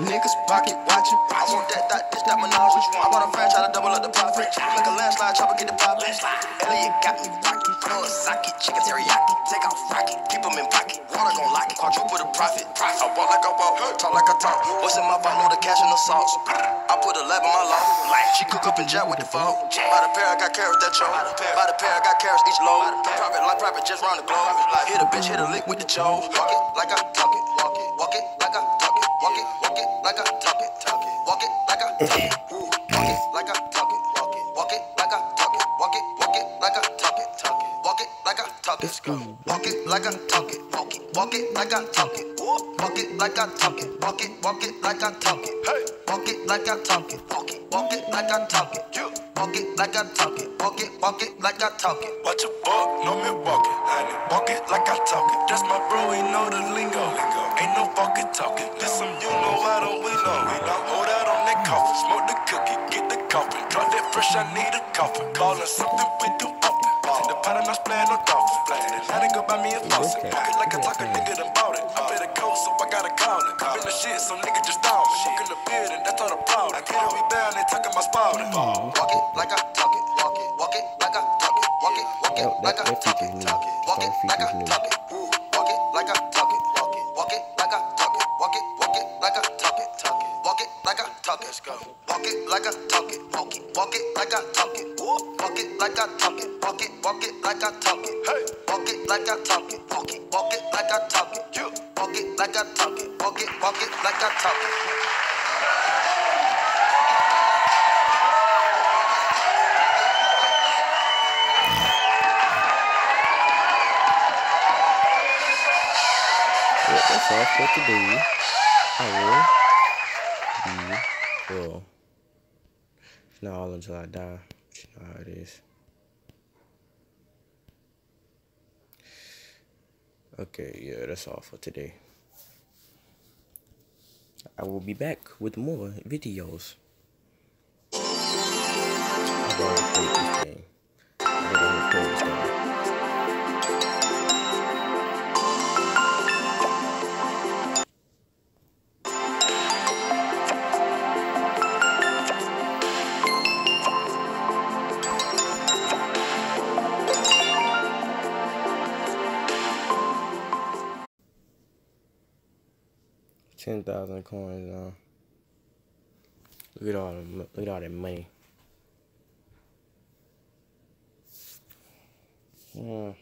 Niggas pocket watching. I want that, that, this, that menage. I want a franchise try to double up the profit. Make a landslide, chopper get the poppin'. Elliot got me rocky. Throw a socket, chicken teriyaki. Take off rocket, keep 'em in pocket. Water gon' lock it. Quadruple the profit. I walk like I walk, talk like I talk. What's in my pot? Know the cash and the sauce. I put a lab in my law. She cook up and jet with the phone. By the pair, I got carrots that choke. By the pair, I got carrots each load. Private like private, just round the globe. Hit a bitch, hit a lick with the choke. Walk it like I talk it, walk it talk it. Walk it like I talk it. Walk it, walk it like I talk it. Walk it, walk it like I talk it. Talk it, walk it like I talk it. Walk it like I talk it. Walk it, walk it like I talk it. Walk it like I talk it. Walk it, walk it like I talk it. Hey, walk it like I talk it. Walk it, walk it like I talk it. You walk it like I talk it. Walk it, walk it like I talk it. Watch a buck, know me walking. Honey, walk it like I talk it. That's my bro, he know the lingo. Ain't no fucking talking. This some you know, I don't we know. We don't on coffin. Drop that fresh, I need a coffin. Ballin' something with the often. Take the pot and I'm playing no dolphin. Now they go buy me a faucet. It like a nigga done bought it. I better go, so I gotta call it. I'm in the shit, so nigga just down me. Smoking the building, that's all the problem. I can't be down, they talking my spouting. Walk it like I talk it. Walk it, walk it like I talk it. Walk it, walk it like I talk it. it, walk it like I talk it. Walk it like I talk it. Walk it, walk it like I talk it. Walk it, walk it like I talk it. Talk it, walk it like I talk it. Let's go. Walk it like I talk it. Walk it, walk it like I talk it. Walk it like I talk it. Walk it, walk it like I talk it. Hey, walk it like I talk it. Walk it, walk it like I talk it. You walk it like I talk it. Walk it, walk it like I talk it. Well, that's all for today. I will be, well, it's not all until I die. You know how it is. Okay, yeah, that's all for today. I will be back with more videos. 10,000 coins now. Look at all the, look at all that money. Yeah.